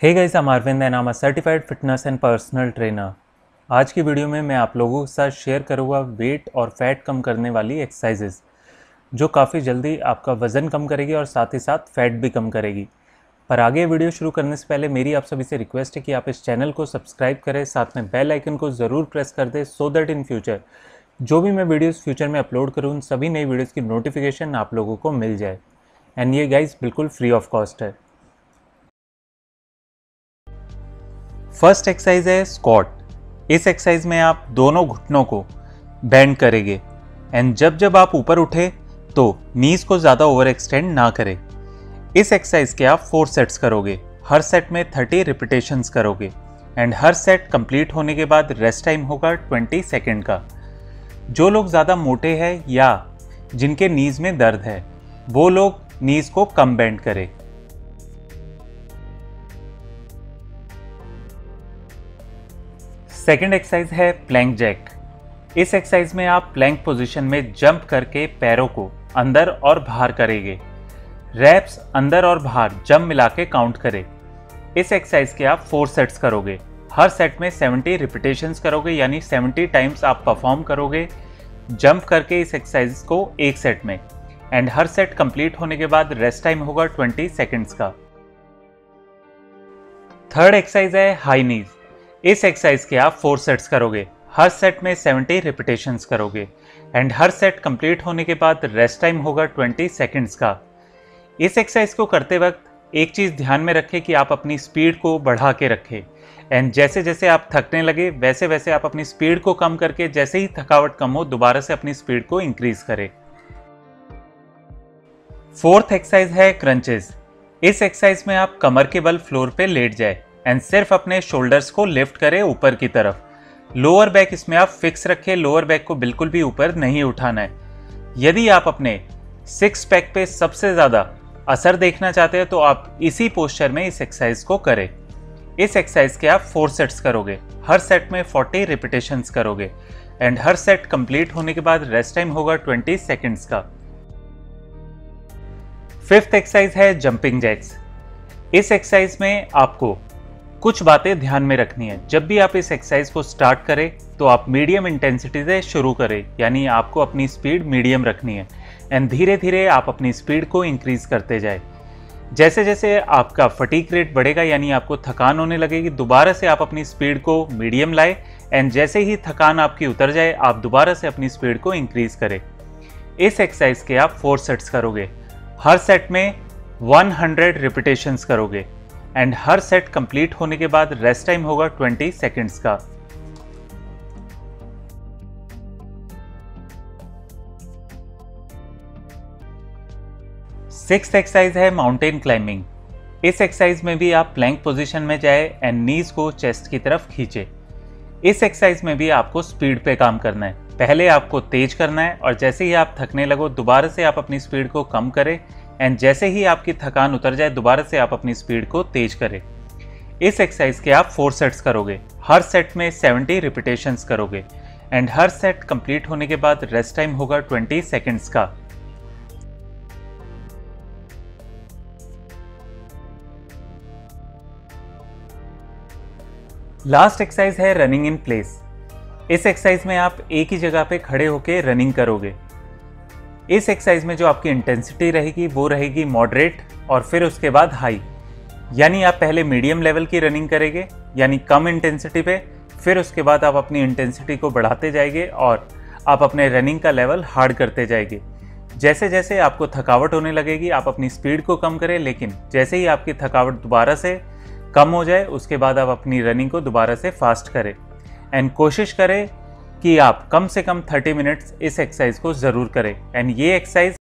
Hey guys I'm Arvind and a certified fitness and personal trainer. आज की video में मैं आप लोगों के साथ शेयर करूँगा वेट और फैट कम करने वाली एक्सरसाइजेस जो काफ़ी जल्दी आपका वज़न कम करेगी और साथ ही साथ फैट भी कम करेगी। पर आगे वीडियो शुरू करने से पहले मेरी आप सभी से रिक्वेस्ट है कि आप इस चैनल को सब्सक्राइब करें, साथ में बेल आइकन को ज़रूर प्रेस कर दें सो दैट इन फ्यूचर जो भी मैं वीडियोस फ्यूचर में अपलोड करूँ, उन सभी नई वीडियोस की नोटिफिकेशन आप लोगों को मिल जाए। एंड ये गाइस बिल्कुल फ्री ऑफ़ कॉस्ट है। फ़र्स्ट एक्सरसाइज है स्कॉट इस एक्सरसाइज में आप दोनों घुटनों को बैंड करेंगे। एंड जब जब आप ऊपर उठे तो नीज को ज़्यादा ओवर एक्सटेंड ना करें। इस एक्सरसाइज के आप फोर सेट्स करोगे। हर सेट में थर्टी रिपीटेशंस करोगे। एंड हर सेट कंप्लीट होने के बाद रेस्ट टाइम होगा ट्वेंटी सेकेंड का। जो लोग ज़्यादा मोटे हैं या जिनके नीज में दर्द है, वो लोग नीज को कम बेंड करें। सेकेंड एक्सरसाइज है प्लैंक जैक इस एक्सरसाइज में आप प्लैंक पोजीशन में जंप करके पैरों को अंदर और बाहर करेंगे। रैप्स अंदर और बाहर जंप मिला के काउंट करें। इस एक्सरसाइज के आप फोर सेट्स करोगे। हर सेट में 70 रिपीटेशंस करोगे, यानी 70 टाइम्स आप परफॉर्म करोगे। जंप करके इस एक्सरसाइज को एक सेट में। एंड हर सेट कंप्लीट होने के बाद रेस्ट टाइम होगा 20 सेकेंड्स का। थर्ड एक्सरसाइज है हाई नीज इस एक्सरसाइज के आप फोर सेट्स करोगे। हर सेट में 70 रिपीटेशंस करोगे। एंड हर सेट कंप्लीट होने के बाद रेस्ट टाइम होगा 20 सेकेंड्स का। इस एक्सरसाइज को करते वक्त एक चीज़ ध्यान में रखें कि आप अपनी स्पीड को बढ़ा के रखें। एंड जैसे जैसे आप थकने लगे, वैसे वैसे आप अपनी स्पीड को कम करके जैसे ही थकावट कम हो, दोबारा से अपनी स्पीड को इंक्रीज करें। फोर्थ एक्सरसाइज है क्रंचेस इस एक्सरसाइज में आप कमर के बल फ्लोर पे लेट जाए। एंड सिर्फ़ अपने शोल्डर्स को लिफ्ट करें ऊपर की तरफ़। लोअर बैक इसमें आप फिक्स रखें लोअर बैक को बिल्कुल भी ऊपर नहीं उठाना है। यदि आप अपने सिक्स पैक पे सबसे ज़्यादा असर देखना चाहते हैं तो आप इसी पोस्चर में इस एक्सरसाइज को करें। इस एक्सरसाइज के आप फोर सेट्स करोगे। हर सेट में 40 रिपीटेशंस करोगे। एंड हर सेट कंप्लीट होने के बाद रेस्ट टाइम होगा 20 सेकेंड्स का। फिफ्थ एक्सरसाइज है जंपिंग जैक्स इस एक्सरसाइज में आपको कुछ बातें ध्यान में रखनी है। जब भी आप इस एक्सरसाइज को स्टार्ट करें तो आप मीडियम इंटेंसिटी से शुरू करें, यानी आपको अपनी स्पीड मीडियम रखनी है। एंड धीरे धीरे आप अपनी स्पीड को इंक्रीज करते जाए। जैसे जैसे आपका फटीक रेट बढ़ेगा, यानी आपको थकान होने लगेगी, दोबारा से आप अपनी स्पीड को मीडियम लाए। एंड जैसे ही थकान आपकी उतर जाए, आप दोबारा से अपनी स्पीड को इंक्रीज करें। इस एक्सरसाइज के आप फोर सेट्स करोगे। हर सेट में 100 रिपीटेशंस करोगे। एंड हर सेट कंप्लीट होने के बाद रेस्ट टाइम होगा 20 सेकेंड्स का। सिक्स एक्सरसाइज है माउंटेन क्लाइंबिंग। इस एक्सरसाइज में भी आप प्लैंक पोजीशन में जाए एंड नीज को चेस्ट की तरफ़ खींचे। इस एक्सरसाइज में भी आपको स्पीड पे काम करना है। पहले आपको तेज करना है और जैसे ही आप थकने लगो, दोबारा से आप अपनी स्पीड को कम करें। एंड जैसे ही आपकी थकान उतर जाए, दोबारा से आप अपनी स्पीड को तेज करें। इस एक्सरसाइज के आप फोर सेट्स करोगे। हर सेट में 70 रिपीटेशंस करोगे। एंड हर सेट कंप्लीट होने के बाद रेस्ट टाइम होगा 20 सेकेंड्स का। लास्ट एक्सरसाइज है रनिंग इन प्लेस इस एक्सरसाइज में आप एक ही जगह पे खड़े होकर रनिंग करोगे। इस एक्सरसाइज में जो आपकी इंटेंसिटी रहेगी, वो रहेगी मॉडरेट और फिर उसके बाद हाई यानी आप पहले मीडियम लेवल की रनिंग करेंगे, यानी कम इंटेंसिटी पे, फिर उसके बाद आप अपनी इंटेंसिटी को बढ़ाते जाएँगे और आप अपने रनिंग का लेवल हार्ड करते जाएँगे। जैसे जैसे आपको थकावट होने लगेगी, आप अपनी स्पीड को कम करें, लेकिन जैसे ही आपकी थकावट दोबारा से कम हो जाए, उसके बाद आप अपनी रनिंग को दोबारा से फास्ट करें। एंड कोशिश करें कि आप कम से कम 30 मिनट्स इस एक्सरसाइज को ज़रूर करें। एंड ये एक्सरसाइज